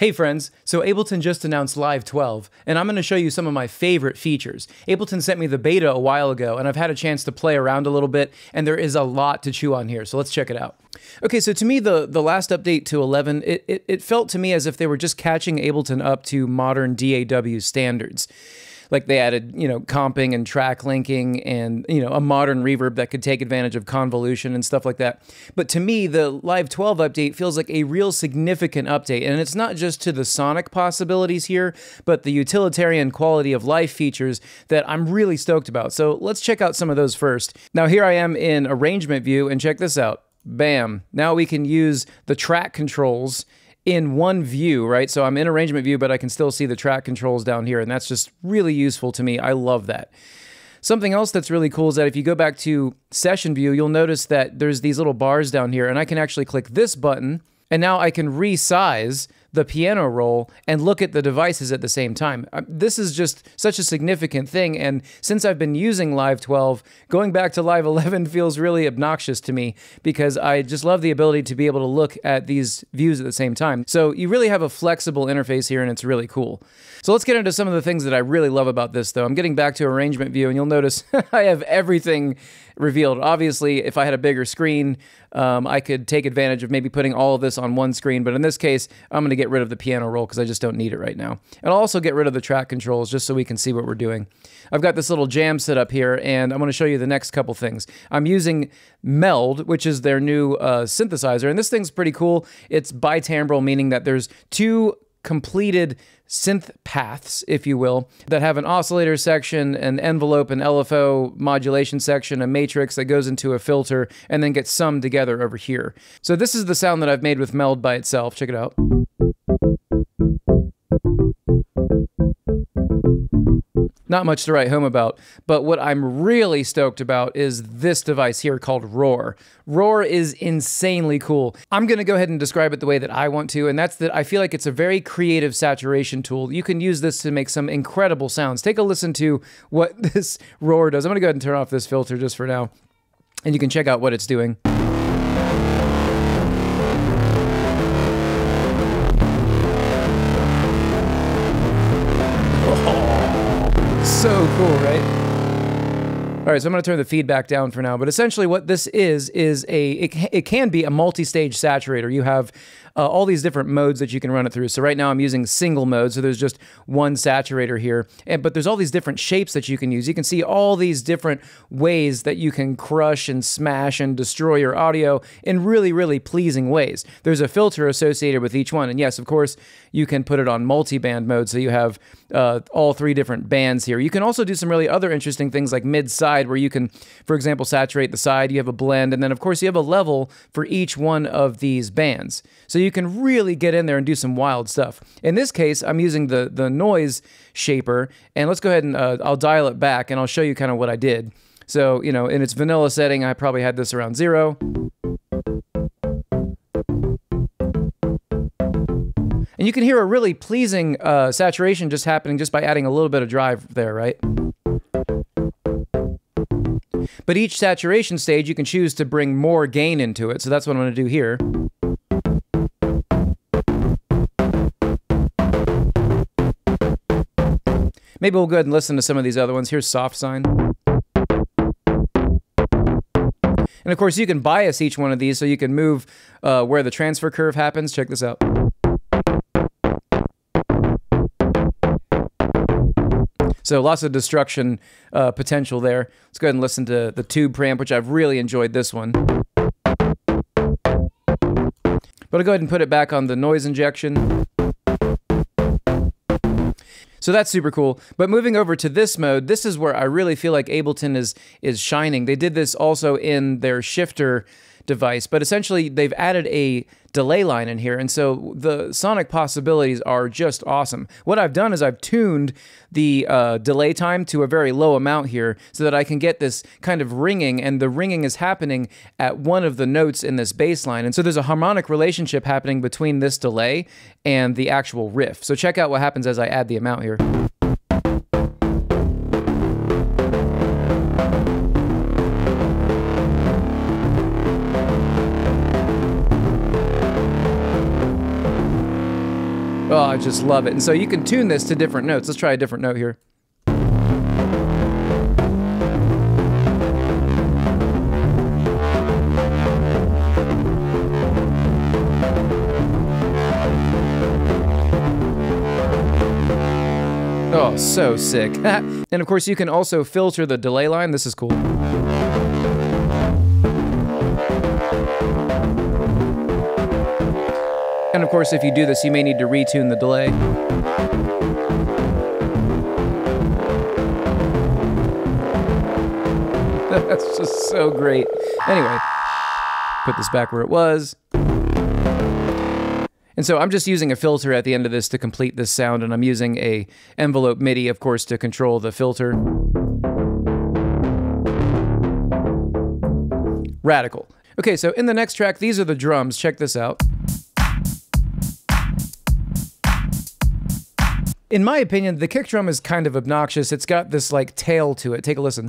Hey friends, so Ableton just announced Live 12, and I'm going to show you some of my favorite features. Ableton sent me the beta a while ago, and I've had a chance to play around a little bit, and there is a lot to chew on here, so let's check it out. Okay, so to me, the, the last update to 11, it, it, it felt to me as if they were just catching Ableton up to modern DAW standards like they added, you know, comping and track linking and, you know, a modern reverb that could take advantage of convolution and stuff like that. But to me, the Live 12 update feels like a real significant update. And it's not just to the sonic possibilities here, but the utilitarian quality of life features that I'm really stoked about. So let's check out some of those first. Now, here I am in arrangement view, and check this out. Bam. Now we can use the track controls in one view, right? So I'm in arrangement view, but I can still see the track controls down here, and that's just really useful to me. I love that. Something else that's really cool is that if you go back to session view, you'll notice that there's these little bars down here, and I can actually click this button, and now I can resize the piano roll and look at the devices at the same time. Uh, this is just such a significant thing. And since I've been using Live 12, going back to Live 11 feels really obnoxious to me because I just love the ability to be able to look at these views at the same time. So you really have a flexible interface here and it's really cool. So let's get into some of the things that I really love about this though. I'm getting back to arrangement view and you'll notice I have everything revealed. Obviously, if I had a bigger screen, um, I could take advantage of maybe putting all of this on one screen. But in this case, I'm going to get rid of the piano roll because I just don't need it right now. And I'll also get rid of the track controls just so we can see what we're doing. I've got this little jam set up here, and I'm going to show you the next couple things. I'm using Meld, which is their new uh, synthesizer, and this thing's pretty cool. It's bitimbral, meaning that there's two completed synth paths, if you will, that have an oscillator section, an envelope, an LFO modulation section, a matrix that goes into a filter, and then gets summed together over here. So this is the sound that I've made with Meld by itself. Check it out. Not much to write home about, but what I'm really stoked about is this device here called Roar. Roar is insanely cool. I'm going to go ahead and describe it the way that I want to, and that's that I feel like it's a very creative saturation tool. You can use this to make some incredible sounds. Take a listen to what this Roar does. I'm going to go ahead and turn off this filter just for now, and you can check out what it's doing. Cool, right? All right, so I'm going to turn the feedback down for now, but essentially what this is is a it, it can be a multi-stage saturator. You have uh, all these different modes that you can run it through. So right now I'm using single mode, so there's just one saturator here, and but there's all these different shapes that you can use. You can see all these different ways that you can crush and smash and destroy your audio in really really pleasing ways. There's a filter associated with each one, and yes, of course you can put it on multi-band mode, so you have uh, all three different bands here. You can also do some really other interesting things like mid-side side where you can, for example, saturate the side, you have a blend, and then of course you have a level for each one of these bands. So you can really get in there and do some wild stuff. In this case, I'm using the, the noise shaper, and let's go ahead and uh, I'll dial it back and I'll show you kind of what I did. So, you know, in its vanilla setting, I probably had this around zero. And you can hear a really pleasing uh, saturation just happening just by adding a little bit of drive there, right? But each saturation stage, you can choose to bring more gain into it. So that's what I'm going to do here. Maybe we'll go ahead and listen to some of these other ones. Here's soft sine. And of course, you can bias each one of these so you can move uh, where the transfer curve happens. Check this out. So lots of destruction uh, potential there. Let's go ahead and listen to the tube preamp, which I've really enjoyed this one. But I'll go ahead and put it back on the noise injection. So that's super cool. But moving over to this mode, this is where I really feel like Ableton is is shining. They did this also in their shifter device, but essentially they've added a delay line in here. And so the sonic possibilities are just awesome. What I've done is I've tuned the uh, delay time to a very low amount here so that I can get this kind of ringing, and the ringing is happening at one of the notes in this bass line. And so there's a harmonic relationship happening between this delay and the actual riff. So check out what happens as I add the amount here. Just love it. And so you can tune this to different notes. Let's try a different note here. Oh, so sick. and of course, you can also filter the delay line. This is cool. And of course, if you do this, you may need to retune the delay. That's just so great. Anyway, put this back where it was. And so I'm just using a filter at the end of this to complete this sound, and I'm using a envelope MIDI, of course, to control the filter. Radical. Okay, so in the next track, these are the drums. Check this out. In my opinion, the kick drum is kind of obnoxious. It's got this like tail to it. Take a listen.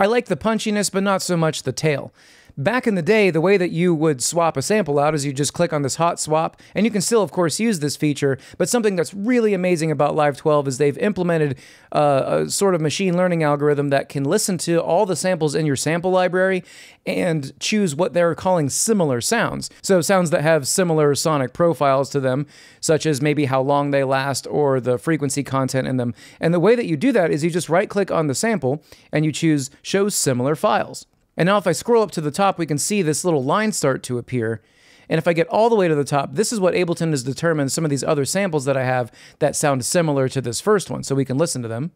I like the punchiness, but not so much the tail. Back in the day, the way that you would swap a sample out is you just click on this hot swap, and you can still, of course, use this feature. But something that's really amazing about Live 12 is they've implemented uh, a sort of machine learning algorithm that can listen to all the samples in your sample library and choose what they're calling similar sounds. So, sounds that have similar sonic profiles to them, such as maybe how long they last or the frequency content in them. And the way that you do that is you just right click on the sample and you choose Show Similar Files. And now if I scroll up to the top, we can see this little line start to appear. And if I get all the way to the top, this is what Ableton has determined some of these other samples that I have that sound similar to this first one, so we can listen to them.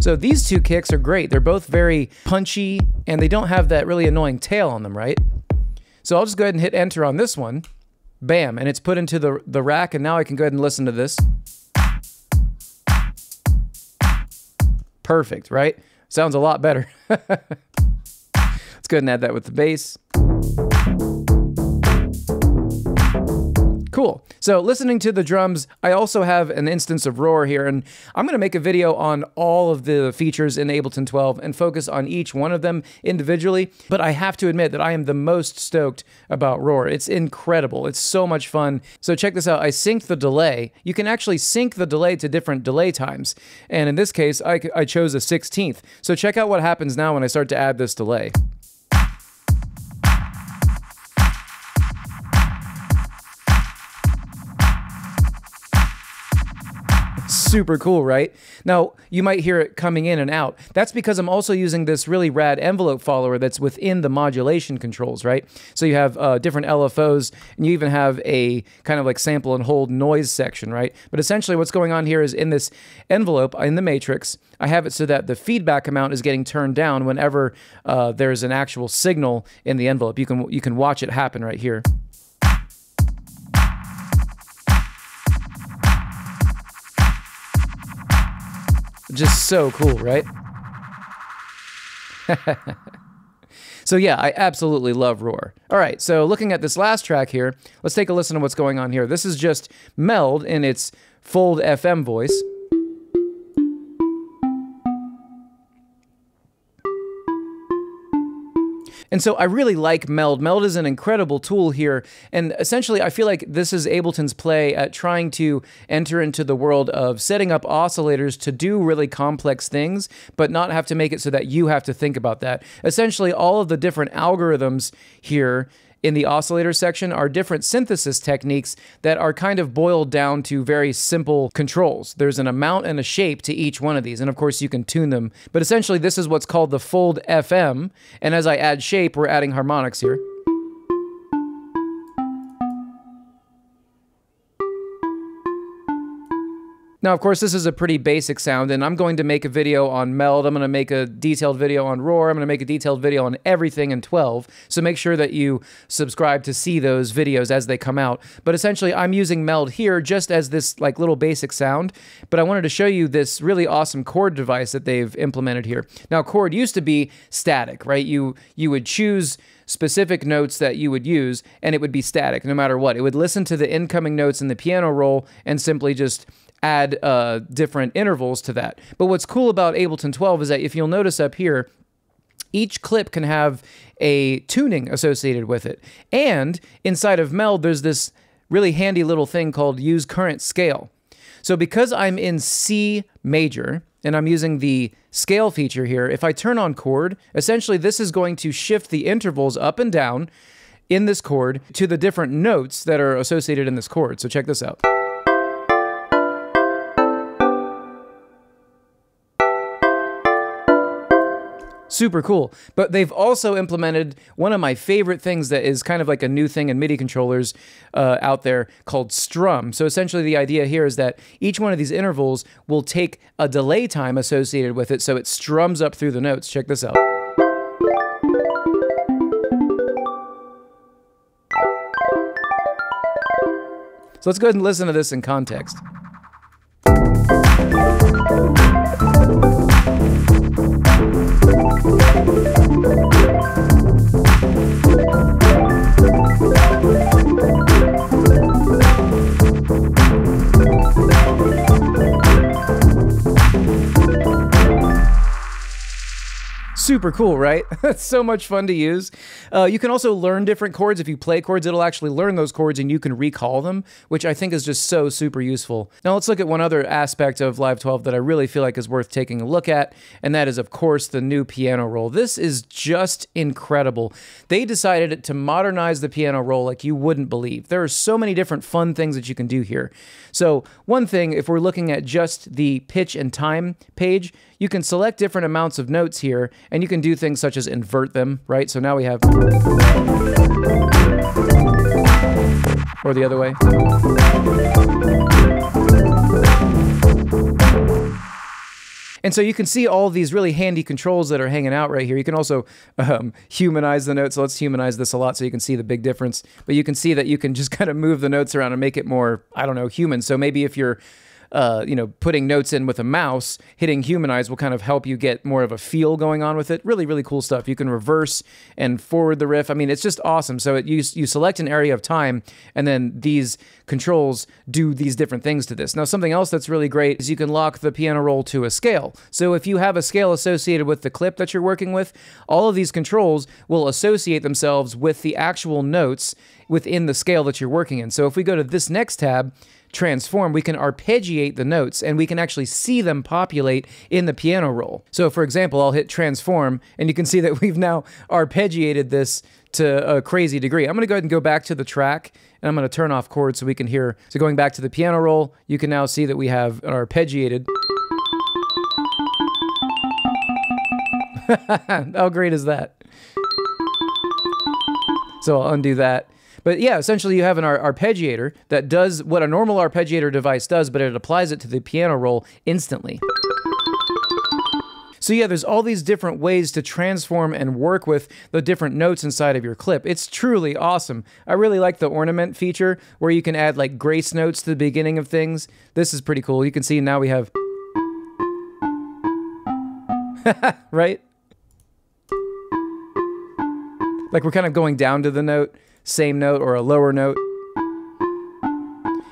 So these two kicks are great. They're both very punchy, and they don't have that really annoying tail on them, right? So I'll just go ahead and hit enter on this one. Bam, and it's put into the, the rack, and now I can go ahead and listen to this. Perfect, right? Sounds a lot better. Let's go ahead and add that with the bass. Cool. So listening to the drums, I also have an instance of Roar here, and I'm going to make a video on all of the features in Ableton 12 and focus on each one of them individually. But I have to admit that I am the most stoked about Roar. It's incredible. It's so much fun. So check this out. I synced the delay. You can actually sync the delay to different delay times. And in this case, I, I chose a 16th. So check out what happens now when I start to add this delay. Super cool, right? Now, you might hear it coming in and out. That's because I'm also using this really rad envelope follower that's within the modulation controls, right? So you have uh, different LFOs, and you even have a kind of like sample and hold noise section, right? But essentially, what's going on here is in this envelope, in the matrix, I have it so that the feedback amount is getting turned down whenever uh, there's an actual signal in the envelope. You can you can watch it happen right here. Just so cool, right? so yeah, I absolutely love Roar. All right, so looking at this last track here, let's take a listen to what's going on here. This is just Meld in its Fold FM voice. And so I really like Meld. Meld is an incredible tool here. And essentially, I feel like this is Ableton's play at trying to enter into the world of setting up oscillators to do really complex things, but not have to make it so that you have to think about that. Essentially, all of the different algorithms here in the oscillator section are different synthesis techniques that are kind of boiled down to very simple controls. There's an amount and a shape to each one of these, and of course you can tune them. But essentially, this is what's called the fold FM, and as I add shape, we're adding harmonics here. Now, of course, this is a pretty basic sound, and I'm going to make a video on Meld. I'm going to make a detailed video on Roar. I'm going to make a detailed video on everything in 12. So make sure that you subscribe to see those videos as they come out. But essentially, I'm using Meld here just as this like little basic sound. But I wanted to show you this really awesome chord device that they've implemented here. Now, chord used to be static, right? You you would choose specific notes that you would use, and it would be static no matter what. It would listen to the incoming notes in the piano roll and simply just add uh, different intervals to that. But what's cool about Ableton 12 is that if you'll notice up here, Each clip can have a tuning associated with it. And inside of Meld, there's this really handy little thing called use current scale. So because I'm in C major and I'm using the scale feature here, if I turn on chord, essentially this is going to shift the intervals up and down in this chord to the different notes that are associated in this chord. So check this out. Super cool. But they've also implemented one of my favorite things that is kind of like a new thing in MIDI controllers uh, out there called strum. So essentially, the idea here is that each one of these intervals will take a delay time associated with it, so it strums up through the notes. Check this out. So let's go ahead and listen to this in context. Música super cool, right? It's so much fun to use. Uh, you can also learn different chords. If you play chords, it'll actually learn those chords and you can recall them, which I think is just so super useful. Now let's look at one other aspect of Live 12 that I really feel like is worth taking a look at, and that is, of course, the new piano roll. This is just incredible. They decided to modernize the piano roll like you wouldn't believe. There are so many different fun things that you can do here. So one thing, if we're looking at just the pitch and time page, you can select different amounts of notes here, and you can do things such as invert them, right? So now we have... Or the other way. And so you can see all these really handy controls that are hanging out right here. You can also um, humanize the notes. Let's humanize this a lot so you can see the big difference. But you can see that you can just kind of move the notes around and make it more, I don't know, human. So maybe if you're uh, you know, putting notes in with a mouse, hitting humanize will kind of help you get more of a feel going on with it. Really, really cool stuff. You can reverse and forward the riff. I mean, it's just awesome. So it, you, you select an area of time, and then these controls do these different things to this. Now, something else that's really great is you can lock the piano roll to a scale. So if you have a scale associated with the clip that you're working with, all of these controls will associate themselves with the actual notes within the scale that you're working in. So if we go to this next tab, transform, we can arpeggiate the notes and we can actually see them populate in the piano roll. So for example, I'll hit transform and you can see that we've now arpeggiated this to a crazy degree. I'm going to go ahead and go back to the track and I'm going to turn off chords so we can hear. So going back to the piano roll, you can now see that we have an arpeggiated. How great is that? So I'll undo that. But yeah, essentially you have an ar arpeggiator that does what a normal arpeggiator device does, but it applies it to the piano roll instantly. So yeah, there's all these different ways to transform and work with the different notes inside of your clip. It's truly awesome. I really like the ornament feature where you can add like grace notes to the beginning of things. This is pretty cool. You can see now we have right? Like we're kind of going down to the note same note or a lower note.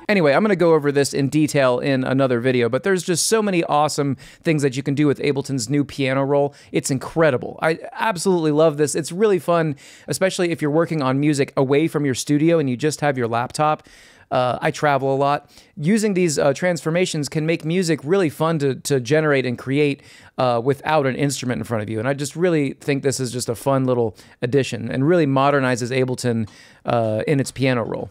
Anyway, I'm going to go over this in detail in another video, but there's just so many awesome things that you can do with Ableton's new piano roll. It's incredible. I absolutely love this. It's really fun, especially if you're working on music away from your studio and you just have your laptop. Uh, I travel a lot. Using these uh, transformations can make music really fun to, to generate and create uh, without an instrument in front of you. And I just really think this is just a fun little addition and really modernizes Ableton uh, in its piano roll.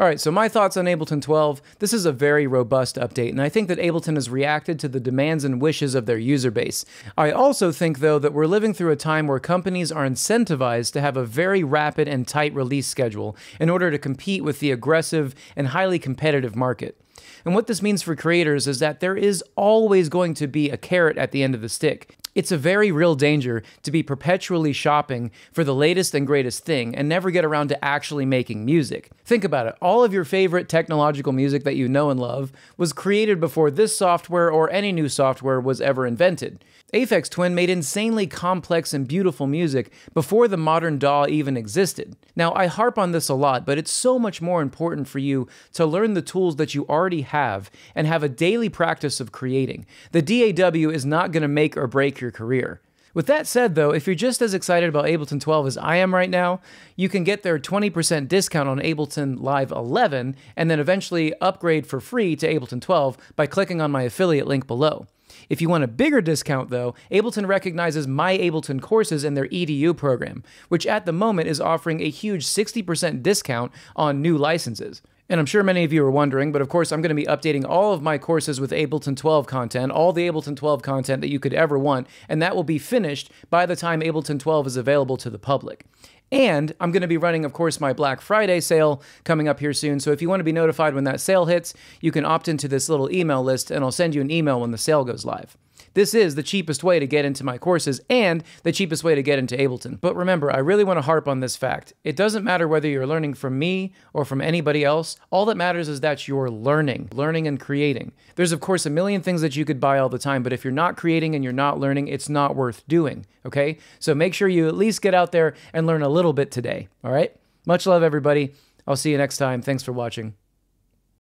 All right, so my thoughts on Ableton 12. This is a very robust update, and I think that Ableton has reacted to the demands and wishes of their user base. I also think, though, that we're living through a time where companies are incentivized to have a very rapid and tight release schedule in order to compete with the aggressive and highly competitive market. And what this means for creators is that there is always going to be a carrot at the end of the stick. It's a very real danger to be perpetually shopping for the latest and greatest thing and never get around to actually making music. Think about it. All of your favorite technological music that you know and love was created before this software or any new software was ever invented. Aphex Twin made insanely complex and beautiful music before the modern DAW even existed. Now, I harp on this a lot, but it's so much more important for you to learn the tools that you already have and have a daily practice of creating. The DAW is not going to make or break your career. With that said, though, if you're just as excited about Ableton 12 as I am right now, you can get their 20% discount on Ableton Live 11 and then eventually upgrade for free to Ableton 12 by clicking on my affiliate link below. If you want a bigger discount, though, Ableton recognizes My Ableton courses in their EDU program, which at the moment is offering a huge 60% discount on new licenses. And I'm sure many of you are wondering, but of course, I'm going to be updating all of my courses with Ableton 12 content, all the Ableton 12 content that you could ever want, and that will be finished by the time Ableton 12 is available to the public. And I'm going to be running, of course, my Black Friday sale coming up here soon. So if you want to be notified when that sale hits, you can opt into this little email list, and I'll send you an email when the sale goes live. This is the cheapest way to get into my courses and the cheapest way to get into Ableton. But remember, I really want to harp on this fact. It doesn't matter whether you're learning from me or from anybody else. All that matters is that you're learning, learning and creating. There's, of course, a million things that you could buy all the time, but if you're not creating and you're not learning, it's not worth doing. Okay? So make sure you at least get out there and learn a little bit today. All right? Much love, everybody. I'll see you next time. Thanks for watching.